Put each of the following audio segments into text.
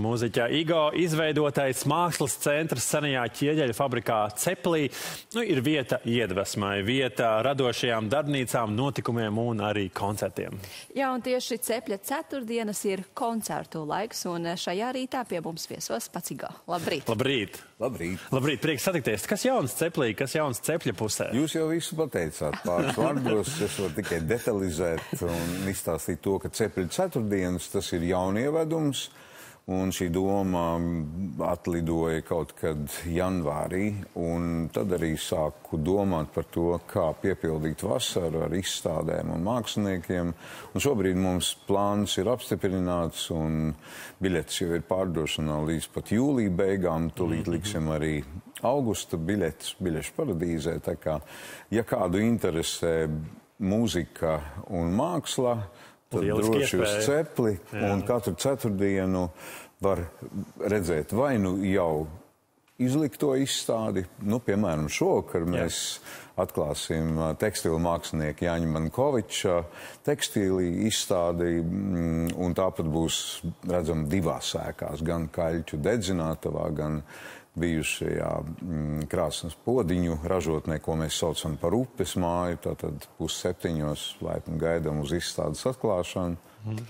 Mūziķa Igo izveidotais mākslas centrs senajā ķieģeļa fabrikā Ceplī nu, ir vieta iedvesmai, vieta radošajām darbnīcām, notikumiem un arī koncertiem. Jā, un tieši Cepļa ceturtdienas ir koncertu laiks, un šajā rītā pie mums viesos pats Igo. Labrīt! Labrīt! Labrīt! Labrīt, prieks satikties. Kas jauns Ceplī, kas jauns Cepļa pusē? Jūs jau visu pateicāt pāris vārdos. Es varu tikai detalizēt un izstāstīt to, ka Cepļa ceturtdienas tas ir jaunievedums. Un šī doma atlidoja kaut kad janvārī, un tad arī sāku domāt par to, kā piepildīt vasaru ar izstādēm un māksliniekiem. Un šobrīd mums plāns ir apstiprināts, un biļets jau ir pārdošanā līdz pat jūlija beigām. Tūlīt liksim arī augusta biļetes biļešu paradīzē. Tā kā, ja kādu interesē mūzika un māksla, tad Lieliski droši uz iespēja. cepli. Jā. Un katru ceturtdienu var redzēt vai nu jau izlikto izstādi, nu, piemēram, šovakar mēs atklāsim ā, tekstilu mākslinieku Jāņa Mankoviča tekstīlī izstādi, mm, un tāpat būs redzama divās sēkās, gan kaļķu dedzinātavā, gan bijušajā mm, krāsnes podiņu ražotnē, ko mēs saucam par upes māju, tātad pusseptiņos laipni gaidām uz izstādes atklāšanu.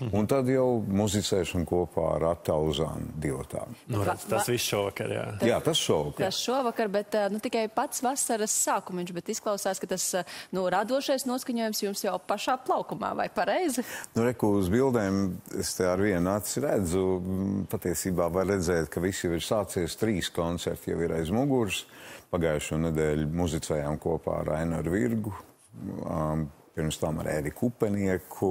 Un tad jau muzicēšana kopā ar Atauzānu divotām. Nu, redz, tas viss šovakar, jā. Jā, tas šovakar. Tas šovakar, bet eh, nu, tikai pats vasaras sākumiņš, bet izklausās, ka tas eh, nu, radošais noskaņojums jums jau pašā plaukumā, vai pareizi? Nu, reku uz bildēm es te ar vienu aci redzu, patiesībā var redzēt, ka viss jau ir sācies, trīs koncerti jau ir aiz muguras. Pagājušo nedēļu muzicējām kopā ar Ainaru Virgu, um, pirms tam ar Ēriku Upenieku,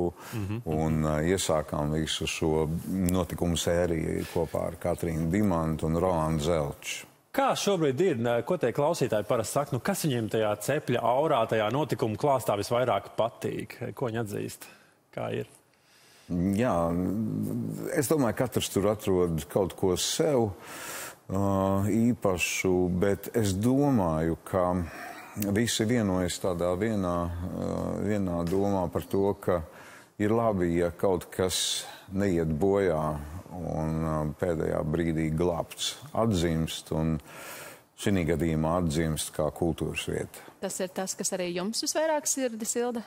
un uh, iesākām visu šo notikumu sēriju kopā ar Katrīnu Dimantu un Rolandu Zelču. Kā šobrīd ir, ko tie klausītāji parasti saka, nu kas viņiem tajā cepļa aurā, tajā notikuma klāstā visvairāk patīk? Ko viņi atzīst? Kā ir? Jā, es domāju, ka katrs tur atrod kaut ko sev uh, īpašu, bet es domāju, ka visi vienojas tādā vienā, uh, vienā domā par to, ka ir labi, ja kaut kas neiet bojā un uh, pēdējā brīdī glābts, atzimst un šī gadījumā atzimst kā kultūras vieta. Tas ir tas, kas arī jums visvairāk sirdi silda?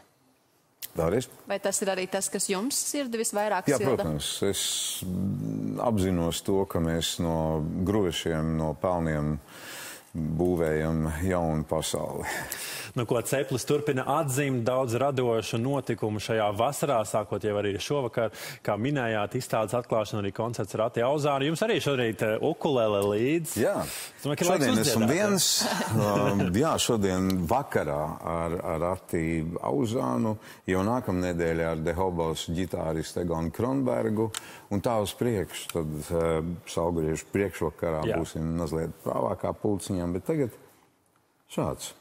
Vēlreiz Vai tas ir arī tas, kas jums sirdi visvairāk Jā, silda? protams, es mm, apzinos to, ka mēs no grūvešiem, no pelniem būvējam jaunu pasauli. Nu, ko ceplis turpina atzīmt daudz radošu notikumu šajā vasarā, sākot jau arī šovakar, kā minējāt, izstādes atklāšana, arī koncerts ar Ati Auzānu. Jums arī šorīt uh, ukulele līdz. Jā, domāju, šodien esmu viens. um, jā, šodien vakarā ar, ar Attību Auzānu, jau nākamnedēļ ar Dehobos ģitāristu Egonu Kronbergu, un tā uz priekšu, tad uh, saugriežu priekšvakarā Jā. būsim mazliet prāvākā pulciņām, bet tagad šāds.